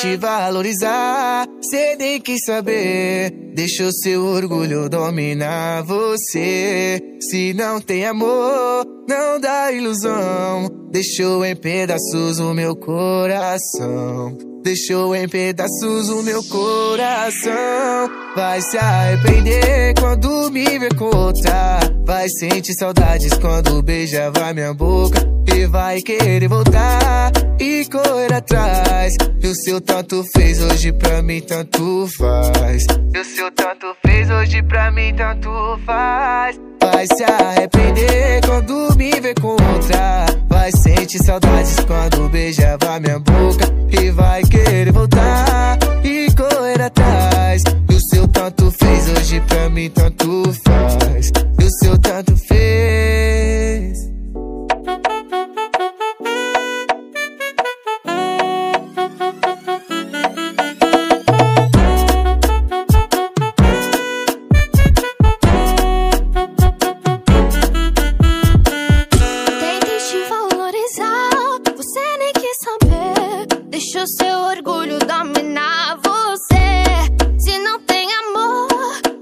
te valorizar, cê nem quis saber. Deixa o seu orgulho dominar você. Se não tem amor, não dá ilusão. Deixou em pedaços o meu coração. Deixou em pedaços o meu coração. Vai se arrepender quando me ver com outra. Vai sentir saudades quando beijava minha boca. E vai querer voltar e correr atrás. E o seu tanto fez hoje pra mim, tanto faz. E o seu tanto fez hoje pra mim, tanto faz. Vai se arrepender quando me ver com outra. Vai sentir saudades quando beijava minha boca. E vai querer O seu orgulho dominar você. Se não tem amor,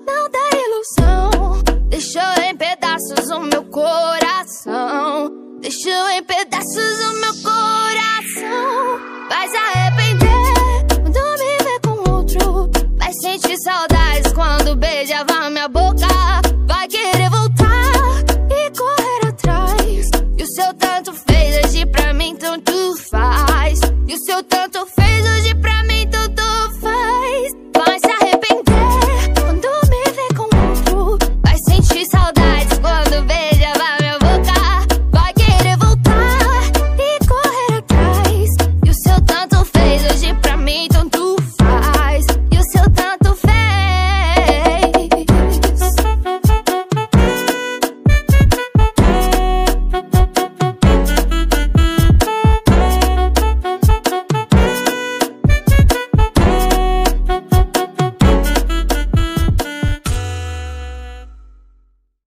não dá ilusão. Deixou em pedaços o meu coração. Deixou em pedaços o meu coração. Vai se arrepender quando me ver com outro. Vai sentir saudades quando beijava minha boca. Vai querer voltar e correr atrás. E o seu tanto fez hoje pra mim tanto faz. E o seu tanto